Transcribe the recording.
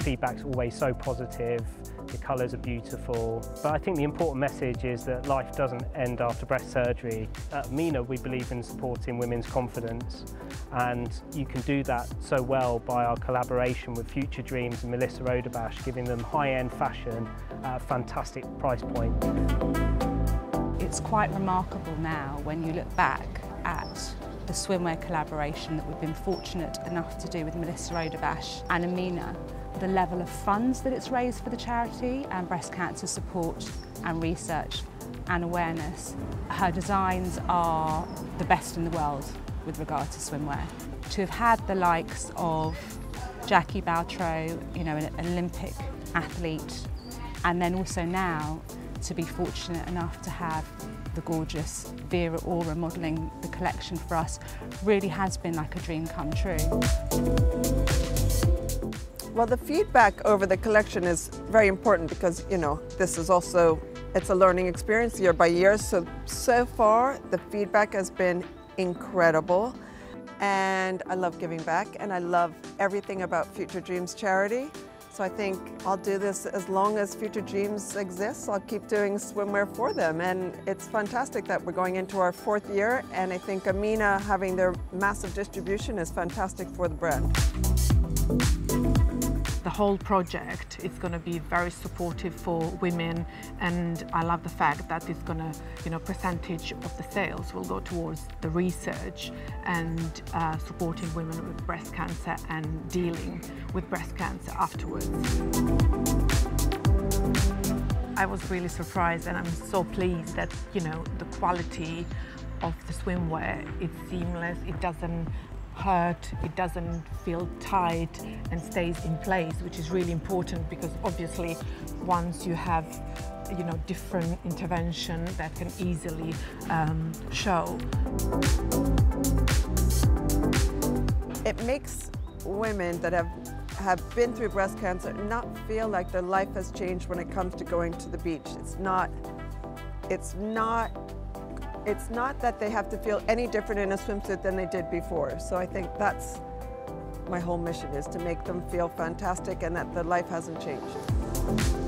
feedback's always so positive, the colours are beautiful. But I think the important message is that life doesn't end after breast surgery. At Amoena, we believe in supporting women's confidence, and you can do that so well by our collaboration with Future Dreams and Melissa Odabash, giving them high-end fashion at a fantastic price point. It's quite remarkable now when you look back at the swimwear collaboration that we've been fortunate enough to do with Melissa Odabash and Amoena, the level of funds that it's raised for the charity and breast cancer support and research and awareness. Her designs are the best in the world with regard to swimwear. To have had the likes of Jackie Boutro, you know, an Olympic athlete, and then also now to be fortunate enough to have the gorgeous Vera Ora modelling the collection for us really has been like a dream come true. Well, the feedback over the collection is very important because, you know, this is also, it's a learning experience year by year. So, so far, the feedback has been incredible. And I love giving back and I love everything about Future Dreams charity. So I think I'll do this as long as Future Dreams exists. I'll keep doing swimwear for them. And it's fantastic that we're going into our fourth year. And I think Amoena having their massive distribution is fantastic for the brand the whole project is going to be very supportive for women and I love the fact that it's going to, you know, percentage of the sales will go towards the research and uh, supporting women with breast cancer and dealing with breast cancer afterwards. I was really surprised and I'm so pleased that, you know, the quality of the swimwear, it's seamless, it doesn't hurt, it doesn't feel tight and stays in place, which is really important because obviously once you have you know, different intervention that can easily um, show. It makes women that have have been through breast cancer not feel like their life has changed when it comes to going to the beach. It's not, it's not it's not that they have to feel any different in a swimsuit than they did before. So I think that's my whole mission is to make them feel fantastic and that the life hasn't changed.